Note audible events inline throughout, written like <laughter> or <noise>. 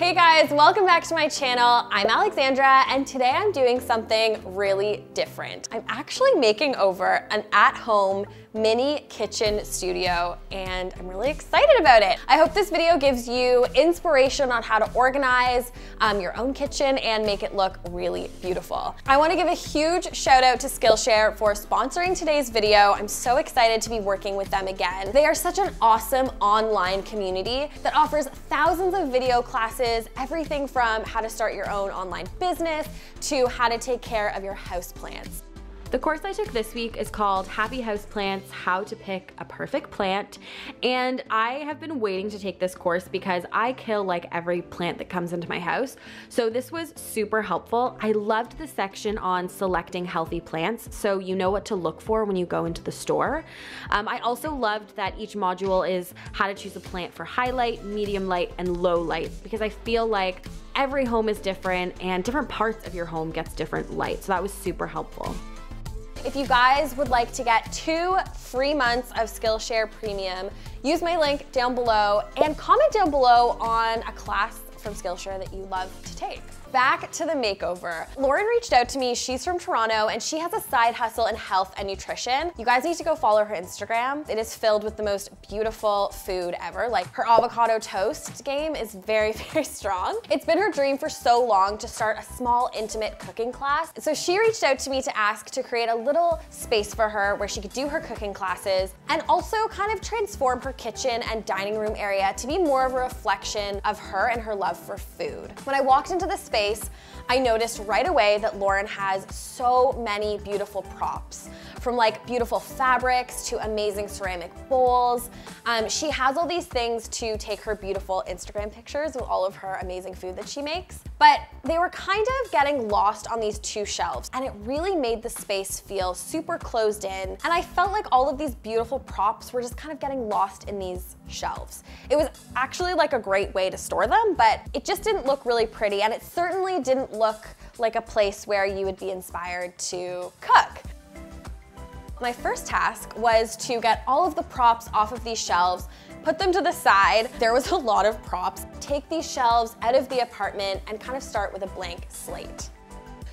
Hey guys, welcome back to my channel. I'm Alexandra and today I'm doing something really different. I'm actually making over an at-home mini kitchen studio and I'm really excited about it. I hope this video gives you inspiration on how to organize um, your own kitchen and make it look really beautiful. I wanna give a huge shout out to Skillshare for sponsoring today's video. I'm so excited to be working with them again. They are such an awesome online community that offers thousands of video classes, everything from how to start your own online business to how to take care of your house plants. The course I took this week is called Happy House Plants, How to Pick a Perfect Plant. And I have been waiting to take this course because I kill like every plant that comes into my house. So this was super helpful. I loved the section on selecting healthy plants so you know what to look for when you go into the store. Um, I also loved that each module is how to choose a plant for highlight, medium light, and low light because I feel like every home is different and different parts of your home gets different light. So that was super helpful. If you guys would like to get two free months of Skillshare Premium, use my link down below and comment down below on a class from Skillshare that you love to take. Back to the makeover. Lauren reached out to me, she's from Toronto, and she has a side hustle in health and nutrition. You guys need to go follow her Instagram. It is filled with the most beautiful food ever. Like her avocado toast game is very, <laughs> very strong. It's been her dream for so long to start a small, intimate cooking class. So she reached out to me to ask to create a little space for her where she could do her cooking classes and also kind of transform her kitchen and dining room area to be more of a reflection of her and her love for food. When I walked into the space, space, I noticed right away that Lauren has so many beautiful props from like beautiful fabrics to amazing ceramic bowls. Um, she has all these things to take her beautiful Instagram pictures with all of her amazing food that she makes. But they were kind of getting lost on these two shelves and it really made the space feel super closed in. And I felt like all of these beautiful props were just kind of getting lost in these shelves. It was actually like a great way to store them, but it just didn't look really pretty and it certainly didn't look like a place where you would be inspired to cook. My first task was to get all of the props off of these shelves, put them to the side. There was a lot of props. Take these shelves out of the apartment and kind of start with a blank slate.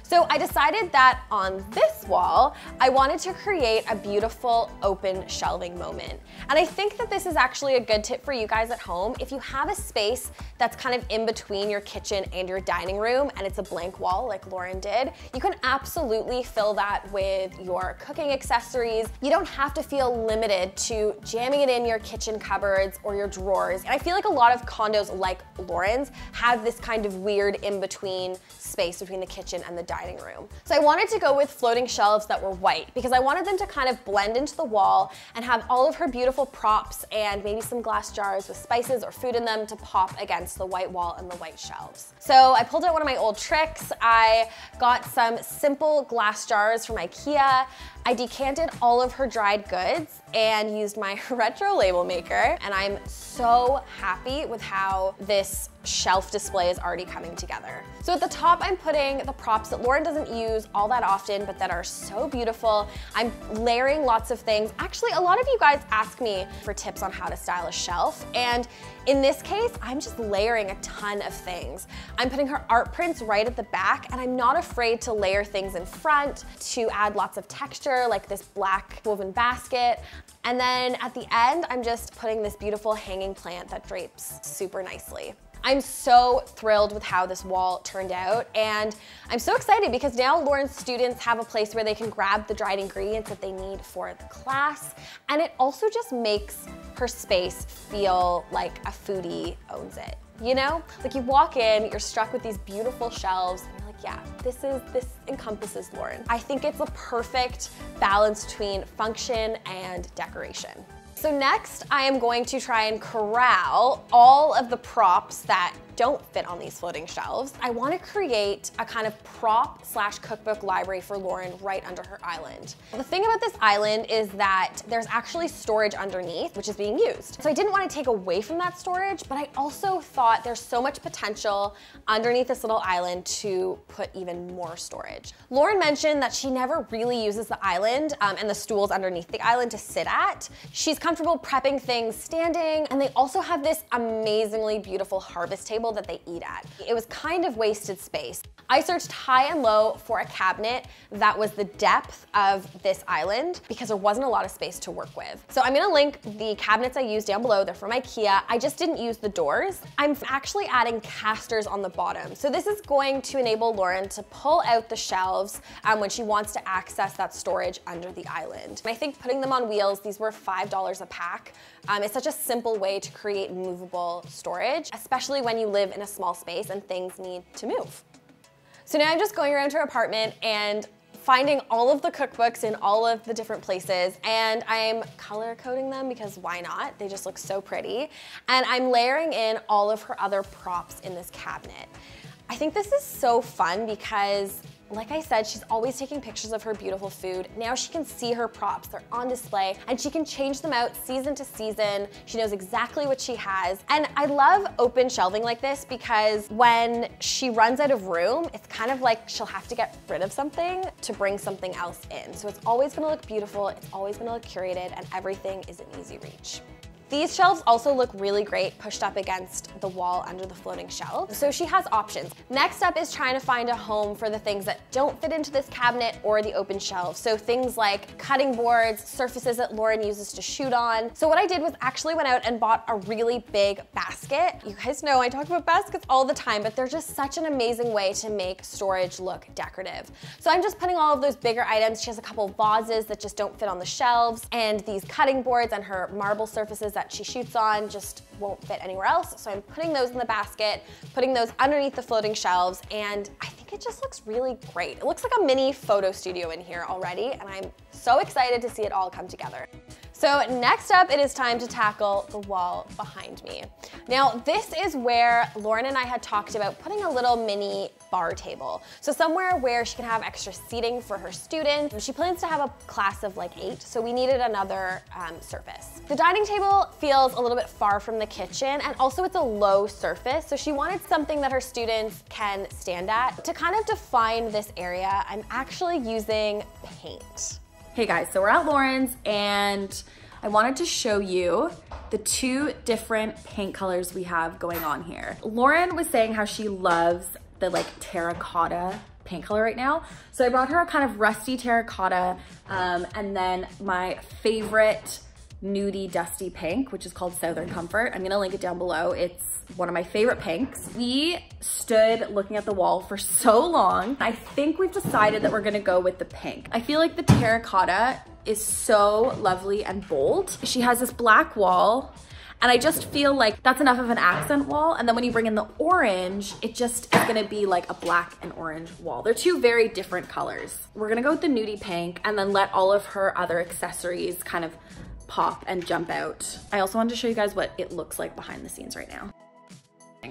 So I decided that on this wall, I wanted to create a beautiful open shelving moment. And I think that this is actually a good tip for you guys at home. If you have a space that's kind of in between your kitchen and your dining room and it's a blank wall like Lauren did, you can absolutely fill that with your cooking accessories. You don't have to feel limited to jamming it in your kitchen cupboards or your drawers. And I feel like a lot of condos like Lauren's have this kind of weird in-between space between the kitchen and the dining dining room. So I wanted to go with floating shelves that were white because I wanted them to kind of blend into the wall and have all of her beautiful props and maybe some glass jars with spices or food in them to pop against the white wall and the white shelves. So I pulled out one of my old tricks. I got some simple glass jars from Ikea. I decanted all of her dried goods and used my <laughs> retro label maker and I'm so happy with how this shelf display is already coming together. So at the top, I'm putting the props that Lauren doesn't use all that often, but that are so beautiful. I'm layering lots of things. Actually, a lot of you guys ask me for tips on how to style a shelf. And in this case, I'm just layering a ton of things. I'm putting her art prints right at the back, and I'm not afraid to layer things in front to add lots of texture, like this black woven basket. And then at the end, I'm just putting this beautiful hanging plant that drapes super nicely. I'm so thrilled with how this wall turned out and I'm so excited because now Lauren's students have a place where they can grab the dried ingredients that they need for the class and it also just makes her space feel like a foodie owns it. You know, like you walk in, you're struck with these beautiful shelves and you're like, yeah, this is, this encompasses Lauren. I think it's a perfect balance between function and decoration. So next, I am going to try and corral all of the props that don't fit on these floating shelves. I wanna create a kind of prop slash cookbook library for Lauren right under her island. The thing about this island is that there's actually storage underneath, which is being used. So I didn't wanna take away from that storage, but I also thought there's so much potential underneath this little island to put even more storage. Lauren mentioned that she never really uses the island um, and the stools underneath the island to sit at. She's comfortable prepping things standing, and they also have this amazingly beautiful harvest table table that they eat at. It was kind of wasted space. I searched high and low for a cabinet that was the depth of this island because there wasn't a lot of space to work with. So I'm gonna link the cabinets I used down below. They're from Ikea. I just didn't use the doors. I'm actually adding casters on the bottom. So this is going to enable Lauren to pull out the shelves um, when she wants to access that storage under the island. And I think putting them on wheels, these were $5 a pack. Um, it's such a simple way to create movable storage, especially when you live in a small space and things need to move. So now I'm just going around her apartment and finding all of the cookbooks in all of the different places and I'm color coding them because why not? They just look so pretty. And I'm layering in all of her other props in this cabinet. I think this is so fun because like I said, she's always taking pictures of her beautiful food. Now she can see her props, they're on display, and she can change them out season to season. She knows exactly what she has. And I love open shelving like this because when she runs out of room, it's kind of like she'll have to get rid of something to bring something else in. So it's always gonna look beautiful, it's always gonna look curated, and everything is an easy reach. These shelves also look really great pushed up against the wall under the floating shelf. So she has options. Next up is trying to find a home for the things that don't fit into this cabinet or the open shelf. So things like cutting boards, surfaces that Lauren uses to shoot on. So what I did was actually went out and bought a really big basket. You guys know I talk about baskets all the time, but they're just such an amazing way to make storage look decorative. So I'm just putting all of those bigger items. She has a couple vases that just don't fit on the shelves and these cutting boards and her marble surfaces that she shoots on just won't fit anywhere else. So I'm putting those in the basket, putting those underneath the floating shelves, and I think it just looks really great. It looks like a mini photo studio in here already, and I'm so excited to see it all come together. So next up, it is time to tackle the wall behind me. Now, this is where Lauren and I had talked about putting a little mini bar table. So somewhere where she can have extra seating for her students. She plans to have a class of like eight, so we needed another um, surface. The dining table feels a little bit far from the kitchen, and also it's a low surface, so she wanted something that her students can stand at. To kind of define this area, I'm actually using paint. Hey guys, so we're at Lauren's and I wanted to show you the two different paint colors we have going on here. Lauren was saying how she loves the like terracotta paint color right now. So I brought her a kind of rusty terracotta um, and then my favorite nudie dusty pink, which is called Southern Comfort. I'm gonna link it down below. It's one of my favorite pinks. We stood looking at the wall for so long. I think we've decided that we're gonna go with the pink. I feel like the terracotta is so lovely and bold. She has this black wall and I just feel like that's enough of an accent wall. And then when you bring in the orange, it just is gonna be like a black and orange wall. They're two very different colors. We're gonna go with the nudie pink and then let all of her other accessories kind of pop and jump out. I also wanted to show you guys what it looks like behind the scenes right now.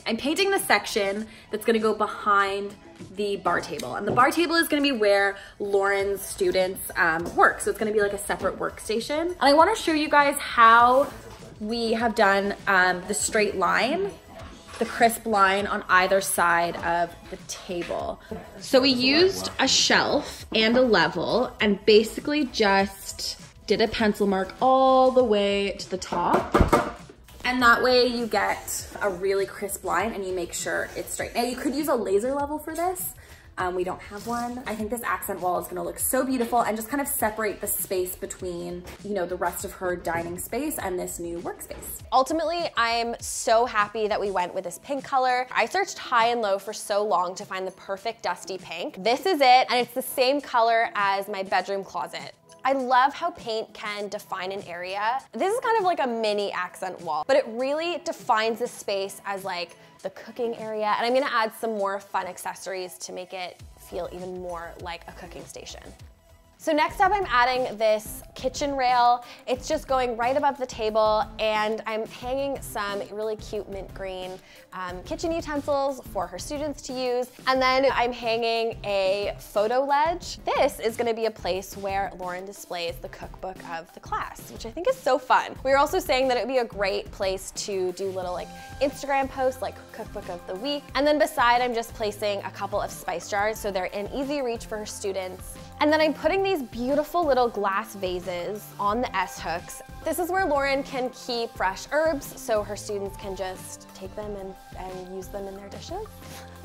I'm painting the section that's gonna go behind the bar table. And the bar table is gonna be where Lauren's students um, work. So it's gonna be like a separate workstation. And I wanna show you guys how we have done um, the straight line the crisp line on either side of the table. So we used a shelf and a level and basically just did a pencil mark all the way to the top and that way you get a really crisp line and you make sure it's straight. Now you could use a laser level for this. Um, we don't have one. I think this accent wall is gonna look so beautiful and just kind of separate the space between, you know, the rest of her dining space and this new workspace. Ultimately, I'm so happy that we went with this pink color. I searched high and low for so long to find the perfect dusty pink. This is it, and it's the same color as my bedroom closet. I love how paint can define an area. This is kind of like a mini accent wall, but it really defines the space as like the cooking area. And I'm gonna add some more fun accessories to make it feel even more like a cooking station. So next up, I'm adding this kitchen rail. It's just going right above the table and I'm hanging some really cute mint green um, kitchen utensils for her students to use. And then I'm hanging a photo ledge. This is gonna be a place where Lauren displays the cookbook of the class, which I think is so fun. We were also saying that it would be a great place to do little like Instagram posts like cookbook of the week. And then beside, I'm just placing a couple of spice jars so they're in easy reach for her students And then I'm putting these beautiful little glass vases on the S-hooks. This is where Lauren can keep fresh herbs so her students can just take them and, and use them in their dishes.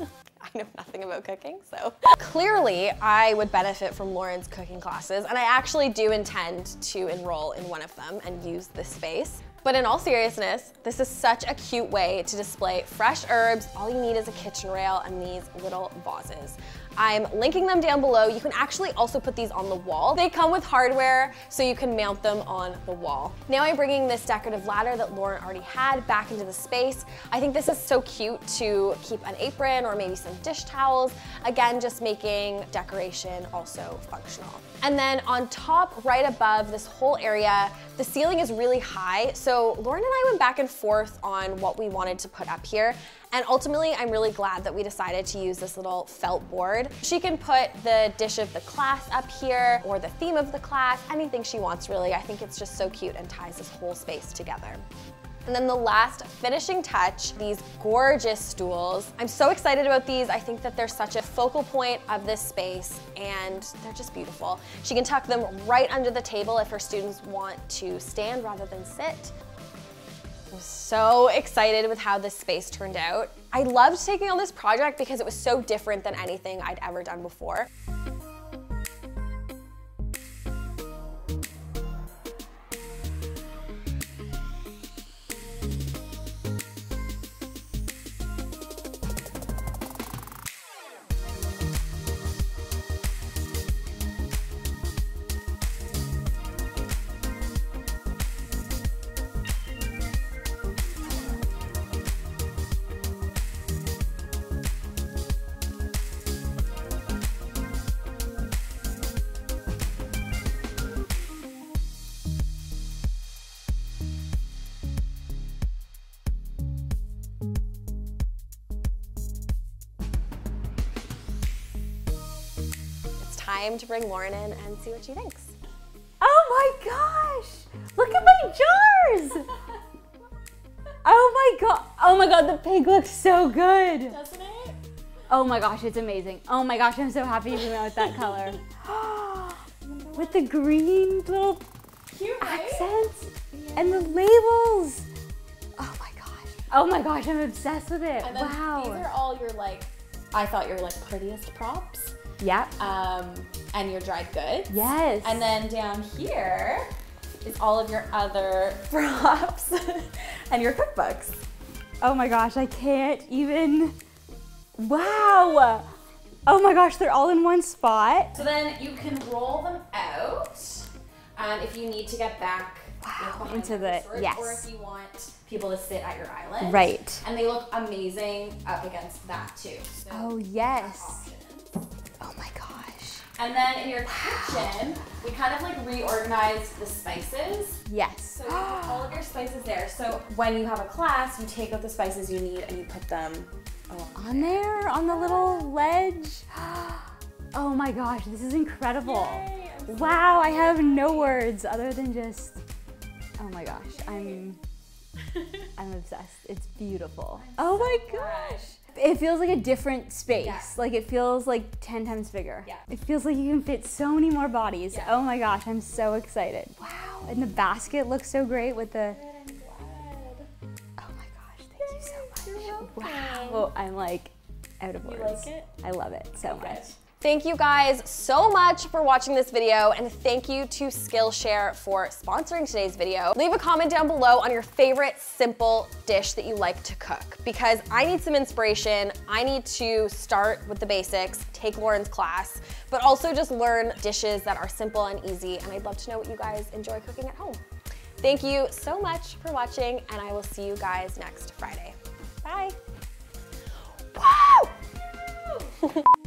<laughs> I know nothing about cooking, so. Clearly, I would benefit from Lauren's cooking classes, and I actually do intend to enroll in one of them and use this space. But in all seriousness, this is such a cute way to display fresh herbs. All you need is a kitchen rail and these little vases. I'm linking them down below. You can actually also put these on the wall. They come with hardware, so you can mount them on the wall. Now I'm bringing this decorative ladder that Lauren already had back into the space. I think this is so cute to keep an apron or maybe some dish towels. Again, just making decoration also functional. And then on top, right above this whole area, the ceiling is really high. So Lauren and I went back and forth on what we wanted to put up here. And ultimately, I'm really glad that we decided to use this little felt board. She can put the dish of the class up here or the theme of the class, anything she wants really. I think it's just so cute and ties this whole space together. And then the last finishing touch, these gorgeous stools. I'm so excited about these. I think that they're such a focal point of this space and they're just beautiful. She can tuck them right under the table if her students want to stand rather than sit. I'm so excited with how this space turned out. I loved taking on this project because it was so different than anything I'd ever done before. Time to bring Lauren in and see what she thinks. Oh my gosh! Look at my jars! oh my god! Oh my god, the pig looks so good! Doesn't it? Oh my gosh, it's amazing. Oh my gosh, I'm so happy you went with that <laughs> color. with the green little Cute, right? accents and the labels. Oh my gosh. Oh my gosh, I'm obsessed with it. And then wow. these are all your like, I thought your like prettiest props. Yep. Um, and your dried goods. Yes. And then down here is all of your other <laughs> props <laughs> and your cookbooks. Oh my gosh, I can't even. Wow. Oh my gosh, they're all in one spot. So then you can roll them out um, if you need to get back Wow, into the storage, yes. or if you want people to sit at your island. Right. And they look amazing up against that too. So Oh yes. And then in your kitchen, we kind of like reorganized the spices. Yes. So all of your spices there. So when you have a class, you take out the spices you need and you put them on there, on the little ledge. <gasps> Oh my gosh, this is incredible. Yay, so wow, I have no words other than just, oh my gosh, I'm, <laughs> I'm obsessed. It's beautiful. oh my gosh. It feels like a different space. Yeah. Like it feels like 10 times bigger. Yeah. It feels like you can fit so many more bodies. Yeah. Oh my gosh, I'm so excited. Wow. And the basket looks so great with the, oh my gosh, thank you so much. Wow. I'm like out of words. You like it? I love it so Okay. much. Thank you guys so much for watching this video and thank you to Skillshare for sponsoring today's video. Leave a comment down below on your favorite simple dish that you like to cook because I need some inspiration. I need to start with the basics, take Lauren's class, but also just learn dishes that are simple and easy and I'd love to know what you guys enjoy cooking at home. Thank you so much for watching and I will see you guys next Friday. Bye. Woo! <laughs>